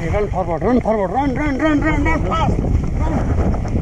Okay, run forward, run forward, run, run, run, run, run fast. Run.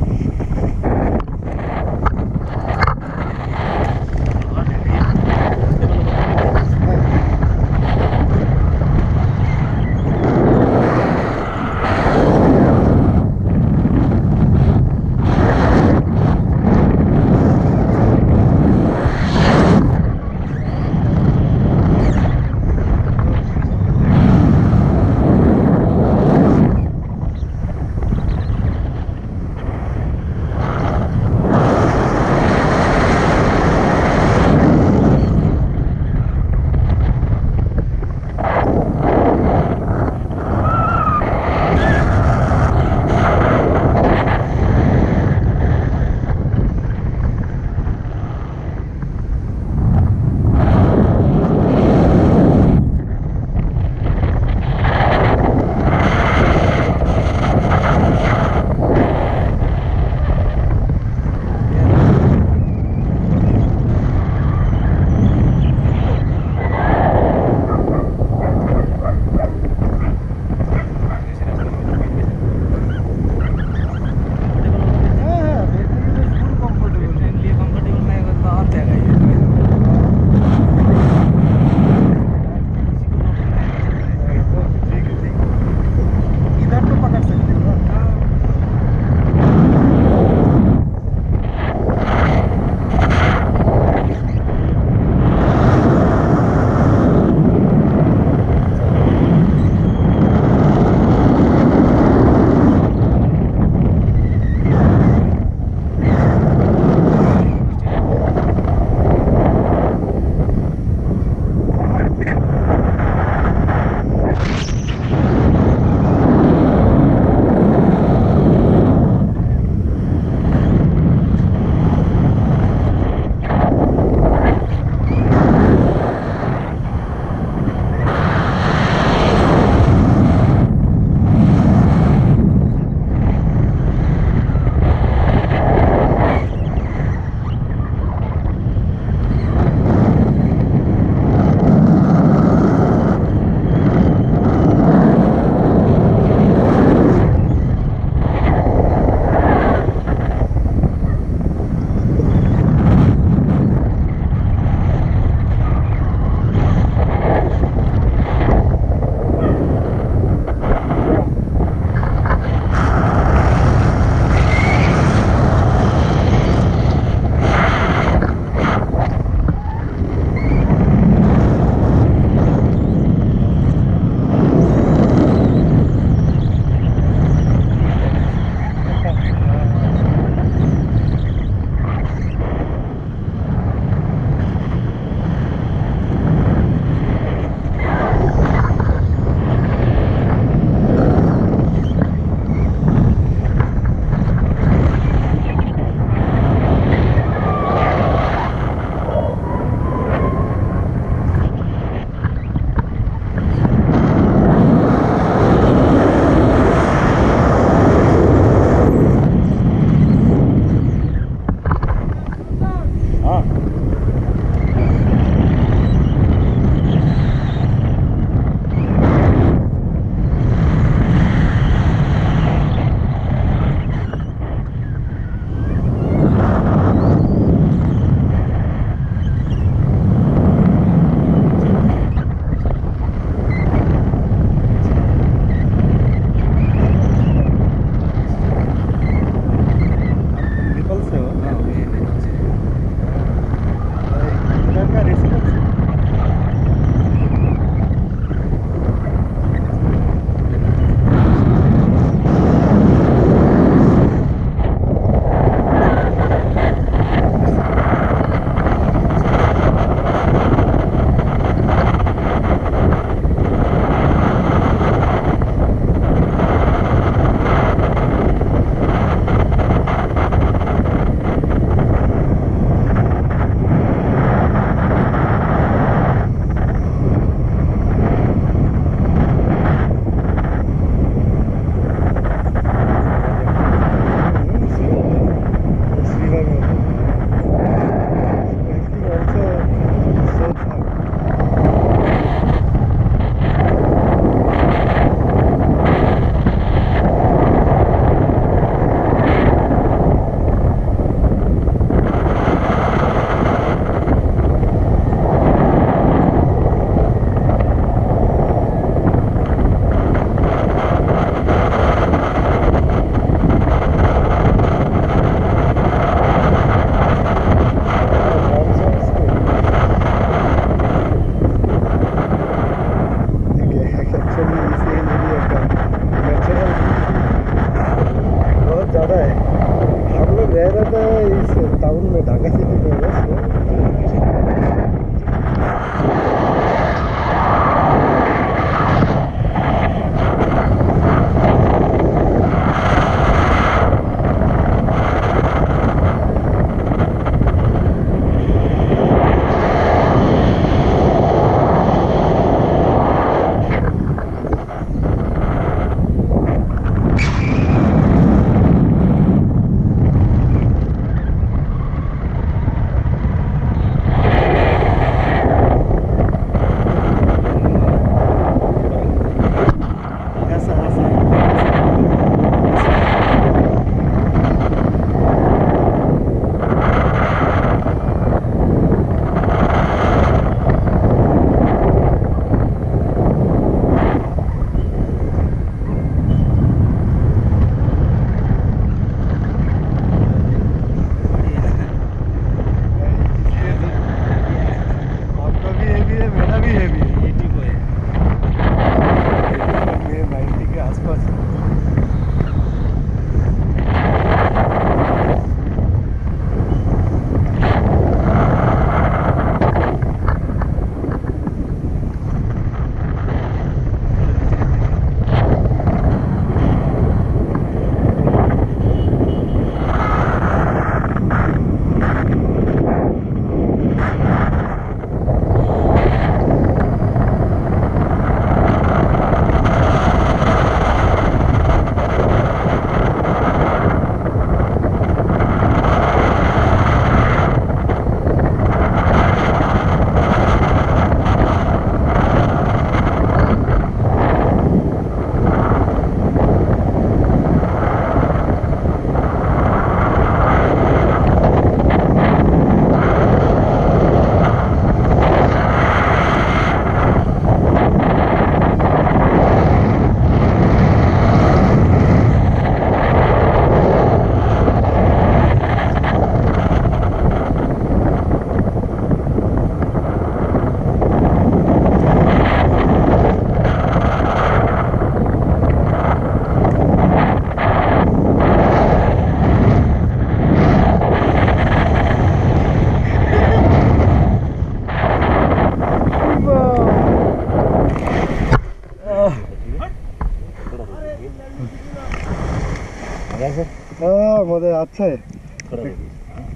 Lekker. Ah, maar dat had zij.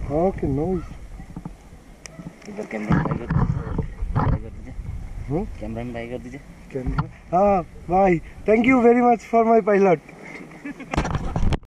Oké, nice. इधर camera में कर दीजिए camera में कर दीजिए camera हाँ भाई thank you very much for my pilot